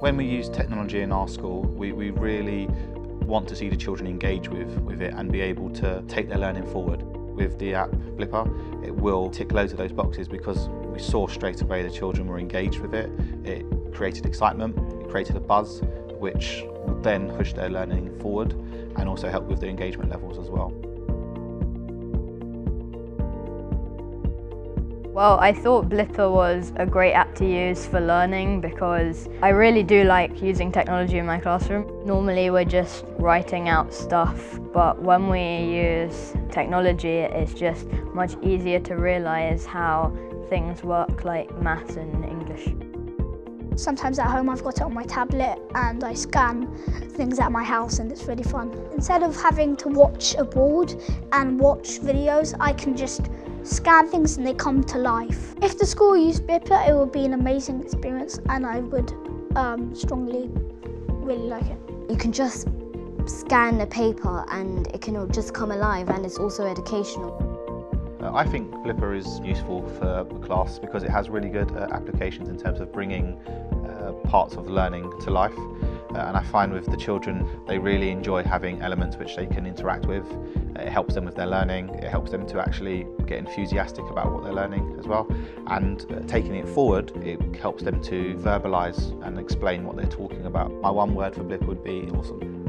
When we use technology in our school, we, we really want to see the children engage with, with it and be able to take their learning forward. With the app Blippar, it will tick loads of those boxes because we saw straight away the children were engaged with it. It created excitement, it created a buzz, which then push their learning forward and also help with the engagement levels as well. Well, I thought Blippar was a great app to use for learning because I really do like using technology in my classroom. Normally we're just writing out stuff, but when we use technology, it's just much easier to realise how things work like maths and English. Sometimes at home I've got it on my tablet and I scan things at my house and it's really fun. Instead of having to watch a board and watch videos, I can just scan things and they come to life. If the school used Blippar, it would be an amazing experience and I would um, strongly really like it. You can just scan the paper and it can just come alive and it's also educational. Uh, I think Blippar is useful for the class because it has really good uh, applications in terms of bringing uh, parts of learning to life. Uh, and I find with the children, they really enjoy having elements which they can interact with. Uh, it helps them with their learning, it helps them to actually get enthusiastic about what they're learning as well. And uh, taking it forward, it helps them to verbalise and explain what they're talking about. My one word for Blip would be awesome.